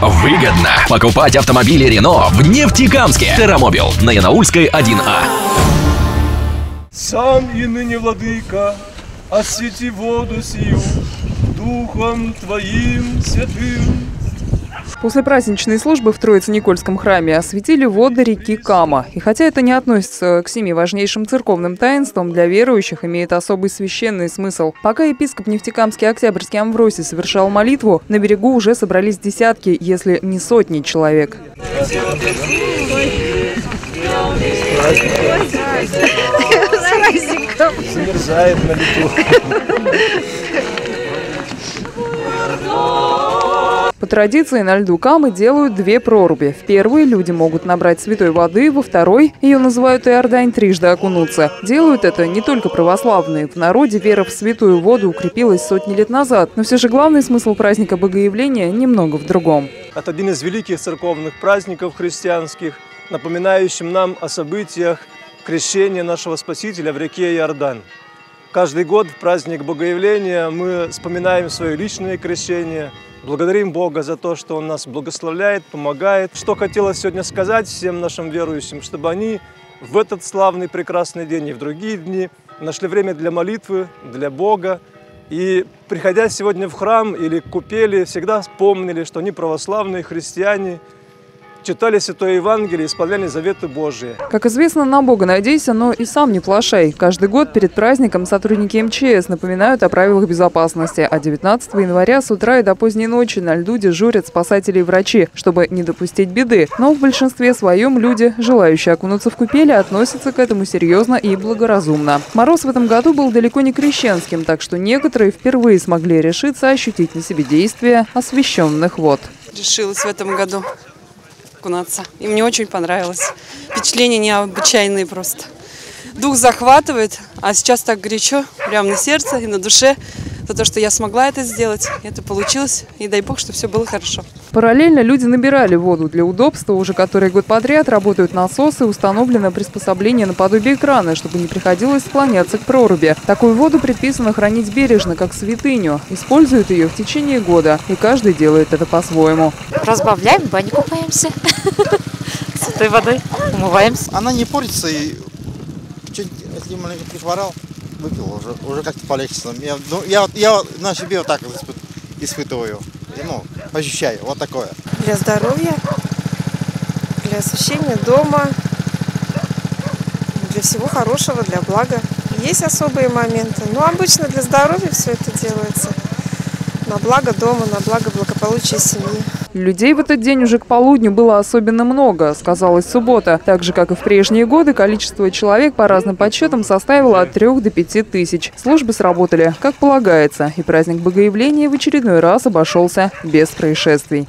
Выгодно покупать автомобили Рено в Нефтекамске. Террамобил на Янаульской 1А. Сам и ныне, владыка, освети воду сию Духом Твоим святым. После праздничной службы в Троице-Никольском храме осветили воды реки Кама. И хотя это не относится к семи важнейшим церковным таинствам, для верующих имеет особый священный смысл. Пока епископ Нефтекамский Октябрьский Амвросий совершал молитву, на берегу уже собрались десятки, если не сотни человек. Замерзает на лету. По традиции на льду Камы делают две проруби. В первой люди могут набрать святой воды, во второй, ее называют Иордань, трижды окунуться. Делают это не только православные. В народе вера в святую воду укрепилась сотни лет назад. Но все же главный смысл праздника Богоявления немного в другом. Это один из великих церковных праздников христианских, напоминающим нам о событиях крещения нашего Спасителя в реке Иордан. Каждый год в праздник Богоявления мы вспоминаем свое личное крещение, благодарим Бога за то, что Он нас благословляет, помогает. Что хотелось сегодня сказать всем нашим верующим, чтобы они в этот славный прекрасный день и в другие дни нашли время для молитвы, для Бога. И приходя сегодня в храм или купели, всегда вспомнили, что они православные христиане – читали Святое Евангелие, исполняли заветы Божии. Как известно, на Бога надейся, но и сам не плашай. Каждый год перед праздником сотрудники МЧС напоминают о правилах безопасности. А 19 января с утра и до поздней ночи на льду дежурят спасатели и врачи, чтобы не допустить беды. Но в большинстве своем люди, желающие окунуться в купели, относятся к этому серьезно и благоразумно. Мороз в этом году был далеко не крещенским, так что некоторые впервые смогли решиться ощутить на себе действие освященных вод. Решилась в этом году окунаться. И мне очень понравилось. Впечатления необычайные просто. Дух захватывает, а сейчас так горячо, прямо на сердце и на душе за то, что я смогла это сделать. Это получилось, и дай бог, что все было хорошо. Параллельно люди набирали воду для удобства. Уже который год подряд работают насосы, установлено приспособление наподобие крана, чтобы не приходилось склоняться к проруби. Такую воду предписано хранить бережно, как святыню. Используют ее в течение года, и каждый делает это по-своему. Разбавляем, в бане купаемся. С этой водой умываемся. Она не портится и чуть, если маленько прихворал, выпил, уже, уже как-то полегче. Я, ну, я, я на себе вот так испы, испытываю, ну, ощущаю, вот такое. Для здоровья, для освещения дома, для всего хорошего, для блага. Есть особые моменты, но обычно для здоровья все это делается. На благо дома, на благо благополучия семьи. Людей в этот день уже к полудню было особенно много, сказалась суббота. Так же, как и в прежние годы, количество человек по разным подсчетам составило от 3 до 5 тысяч. Службы сработали, как полагается, и праздник Богоявления в очередной раз обошелся без происшествий.